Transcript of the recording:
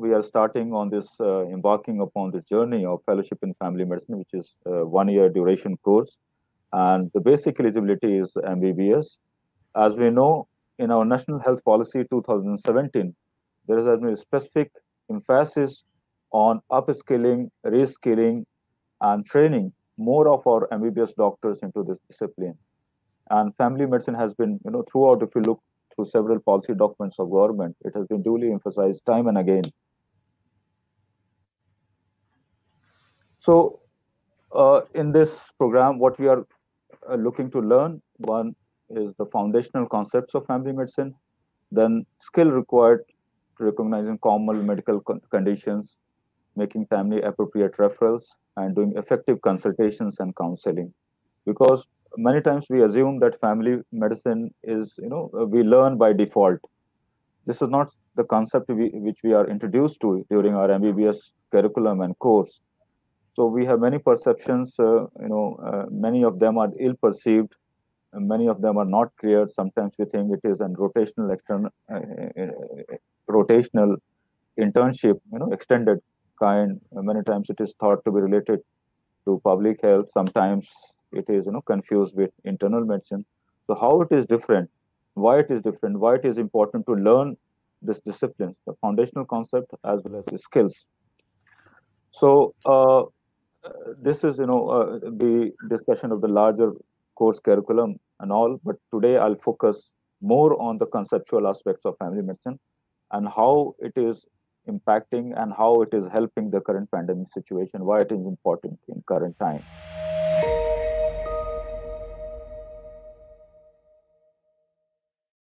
we are starting on this, uh, embarking upon the journey of fellowship in family medicine, which is a one-year duration course. And the basic eligibility is MBBS. As we know, in our National Health Policy 2017, there is a specific emphasis on upskilling, reskilling, and training more of our MBBS doctors into this discipline. And family medicine has been, you know, throughout, if you look through several policy documents of government, it has been duly emphasized time and again. So, uh, in this program, what we are uh, looking to learn, one is the foundational concepts of family medicine, then skill required to recognizing common medical con conditions, making timely appropriate referrals, and doing effective consultations and counseling. Because many times we assume that family medicine is, you know, we learn by default. This is not the concept we, which we are introduced to during our MBBS curriculum and course. So we have many perceptions, uh, you know, uh, many of them are ill perceived, many of them are not clear. Sometimes we think it is a rotational, external, uh, uh, rotational internship, you know, extended kind. Many times it is thought to be related to public health. Sometimes it is you know confused with internal medicine so how it is different why it is different why it is important to learn this discipline the foundational concept as well as the skills so uh, this is you know uh, the discussion of the larger course curriculum and all but today i'll focus more on the conceptual aspects of family medicine and how it is impacting and how it is helping the current pandemic situation why it is important in current time